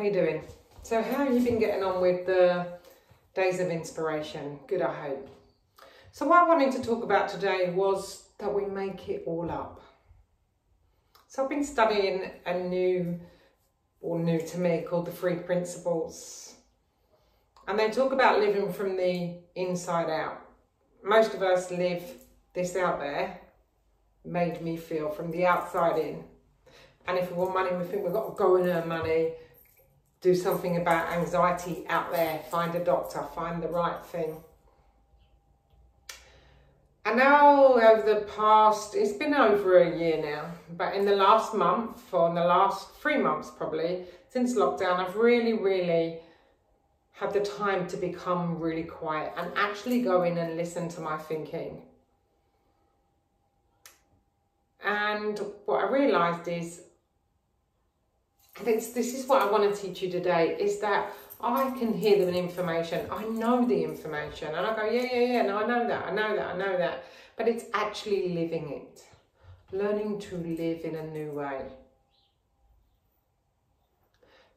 How you doing? So how have you been getting on with the days of inspiration? Good, I hope. So what I wanted to talk about today was that we make it all up. So I've been studying a new, or new to me, called the Three Principles. And they talk about living from the inside out. Most of us live this out there, made me feel from the outside in. And if we want money, we think we've got to go and earn money, do something about anxiety out there, find a doctor, find the right thing. And now over the past, it's been over a year now, but in the last month, or in the last three months probably, since lockdown, I've really, really had the time to become really quiet and actually go in and listen to my thinking. And what I realised is, and this is what I want to teach you today, is that I can hear the information. I know the information. And I go, yeah, yeah, yeah, no, I know that, I know that, I know that. But it's actually living it. Learning to live in a new way.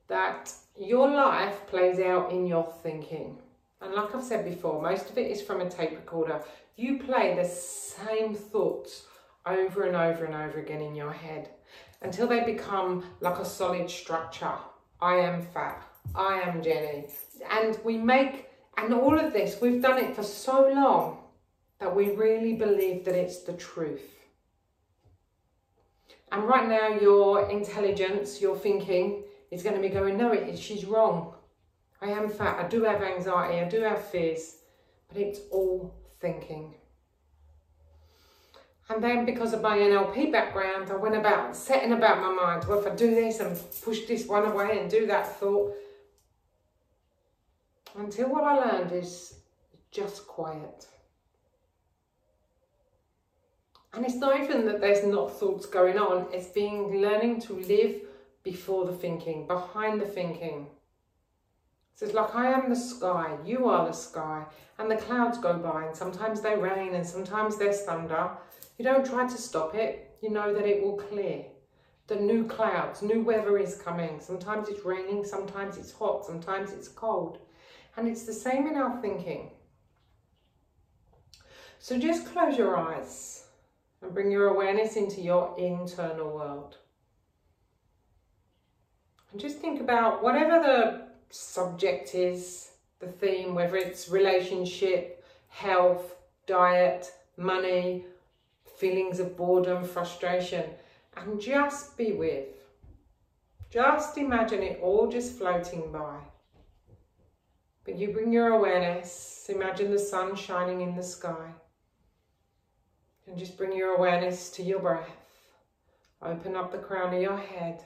That your life plays out in your thinking. And like I've said before, most of it is from a tape recorder. You play the same thoughts over and over and over again in your head until they become like a solid structure. I am fat. I am Jenny. And we make, and all of this, we've done it for so long that we really believe that it's the truth. And right now, your intelligence, your thinking is going to be going, no, it, she's wrong. I am fat. I do have anxiety. I do have fears. But it's all thinking. And then because of my NLP background, I went about setting about my mind. Well, if I do this and push this one away and do that thought, until what I learned is just quiet. And it's not even that there's not thoughts going on, it's being learning to live before the thinking, behind the thinking. It's like I am the sky, you are the sky, and the clouds go by, and sometimes they rain, and sometimes there's thunder. You don't try to stop it, you know that it will clear. The new clouds, new weather is coming. Sometimes it's raining, sometimes it's hot, sometimes it's cold. And it's the same in our thinking. So just close your eyes and bring your awareness into your internal world. And just think about whatever the subject is, the theme, whether it's relationship, health, diet, money, feelings of boredom, frustration, and just be with. Just imagine it all just floating by. But you bring your awareness, imagine the sun shining in the sky. And just bring your awareness to your breath. Open up the crown of your head.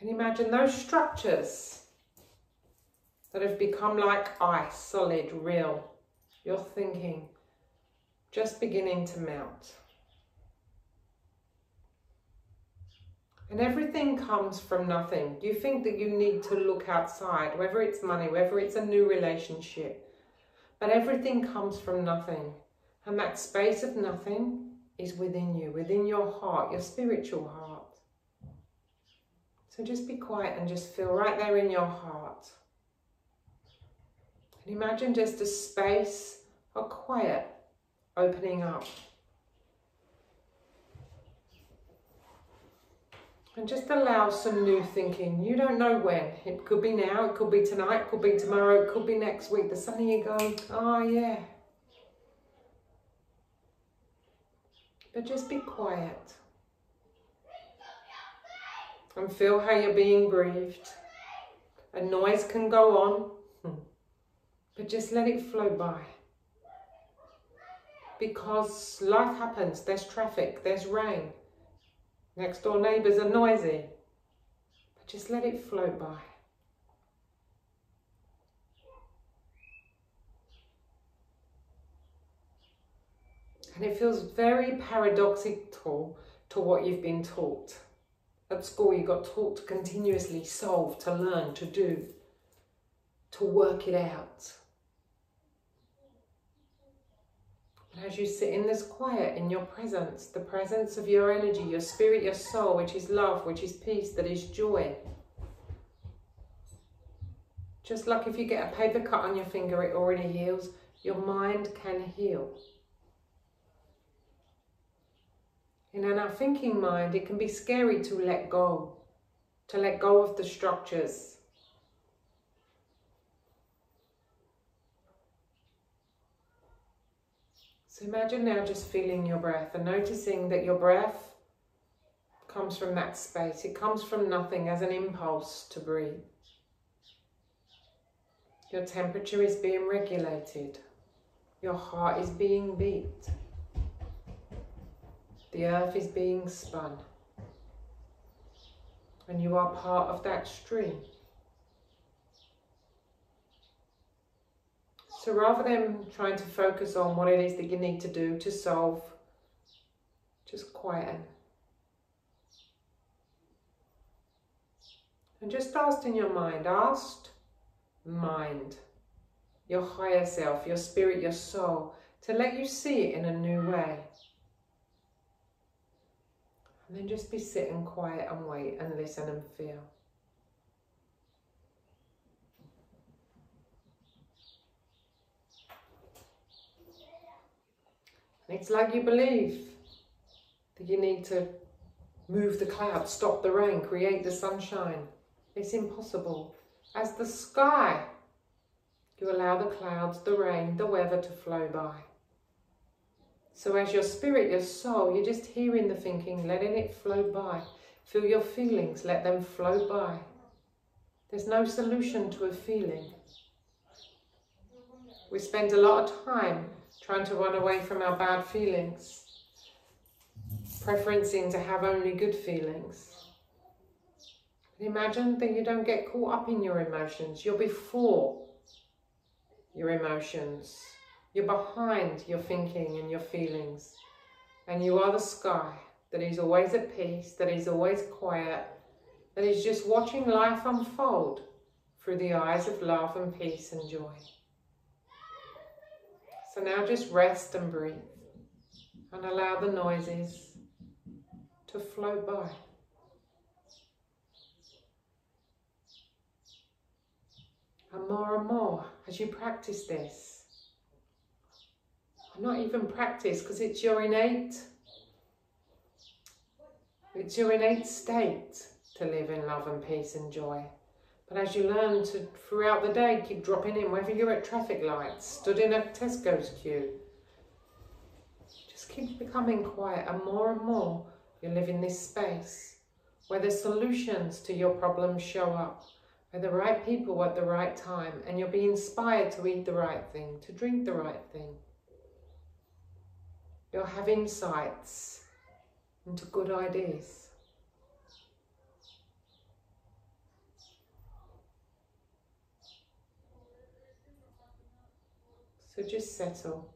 And imagine those structures that have become like ice, solid, real. You're thinking just beginning to melt. And everything comes from nothing. You think that you need to look outside, whether it's money, whether it's a new relationship. But everything comes from nothing. And that space of nothing is within you, within your heart, your spiritual heart. So just be quiet and just feel right there in your heart. And imagine just a space of quiet opening up. And just allow some new thinking. You don't know when. It could be now, it could be tonight, it could be tomorrow, it could be next week. But suddenly you go, oh ah, yeah. But just be quiet. And feel how you're being breathed. A noise can go on, but just let it flow by. Because life happens, there's traffic, there's rain, Next door neighbours are noisy, but just let it float by. And it feels very paradoxical to what you've been taught. At school, you got taught to continuously solve, to learn, to do, to work it out. And as you sit in this quiet, in your presence, the presence of your energy, your spirit, your soul, which is love, which is peace, that is joy. Just like if you get a paper cut on your finger, it already heals. Your mind can heal. In our thinking mind, it can be scary to let go, to let go of the structures. So imagine now just feeling your breath and noticing that your breath comes from that space. It comes from nothing as an impulse to breathe. Your temperature is being regulated. Your heart is being beat. The earth is being spun. And you are part of that stream. So rather than trying to focus on what it is that you need to do to solve, just quieten. And just ask in your mind, ask mind, your higher self, your spirit, your soul, to let you see it in a new way. And then just be sitting quiet and wait and listen and feel. And it's like you believe that you need to move the clouds, stop the rain, create the sunshine. It's impossible. As the sky, you allow the clouds, the rain, the weather to flow by. So as your spirit, your soul, you're just hearing the thinking, letting it flow by. Feel your feelings, let them flow by. There's no solution to a feeling. We spend a lot of time trying to run away from our bad feelings, preferencing to have only good feelings. Imagine that you don't get caught up in your emotions. You're before your emotions. You're behind your thinking and your feelings. And you are the sky that is always at peace, that is always quiet, that is just watching life unfold through the eyes of love and peace and joy. So now just rest and breathe and allow the noises to flow by. And more and more as you practice this, not even practice because it's your innate it's your innate state to live in love and peace and joy. But as you learn to, throughout the day, keep dropping in, whether you're at traffic lights, stood in a Tesco's queue, just keep becoming quiet and more and more you live in this space where the solutions to your problems show up, where the right people at the right time, and you'll be inspired to eat the right thing, to drink the right thing, You'll have insights into good ideas. So just settle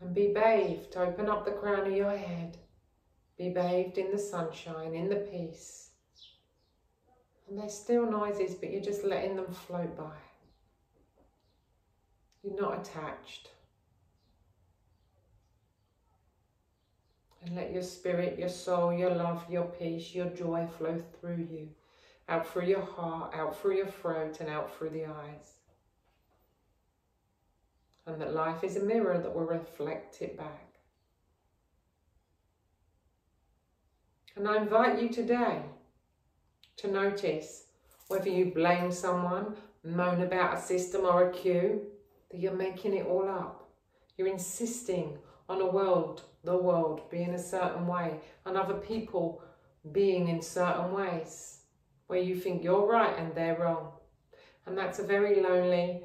and be bathed. Open up the crown of your head. Be bathed in the sunshine, in the peace. And they're still noises, but you're just letting them float by. You're not attached. And let your spirit, your soul, your love, your peace, your joy flow through you, out through your heart, out through your throat, and out through the eyes. And that life is a mirror that will reflect it back. And I invite you today to notice whether you blame someone, moan about a system or a queue, that you're making it all up. You're insisting on a world the world being a certain way and other people being in certain ways where you think you're right and they're wrong. And that's a very lonely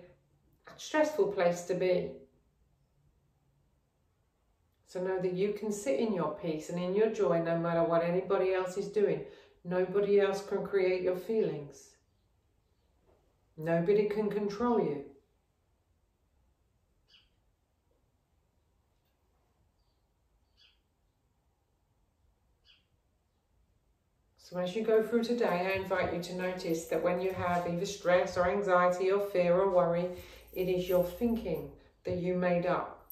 stressful place to be. So know that you can sit in your peace and in your joy no matter what anybody else is doing. Nobody else can create your feelings. Nobody can control you. So as you go through today, I invite you to notice that when you have either stress or anxiety or fear or worry, it is your thinking that you made up.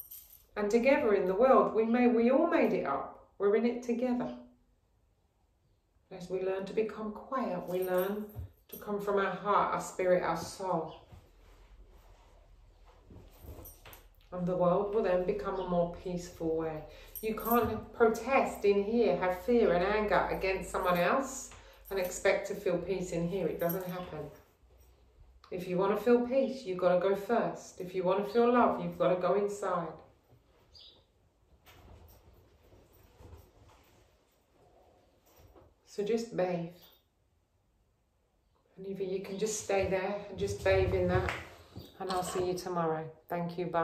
And together in the world, we may we all made it up. We're in it together. As we learn to become quiet, we learn to come from our heart, our spirit, our soul. And the world will then become a more peaceful way. You can't protest in here, have fear and anger against someone else and expect to feel peace in here. It doesn't happen. If you want to feel peace, you've got to go first. If you want to feel love, you've got to go inside. So just bathe. And either you can just stay there and just bathe in that. And I'll see you tomorrow. Thank you. Bye.